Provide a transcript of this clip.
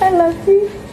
I love you.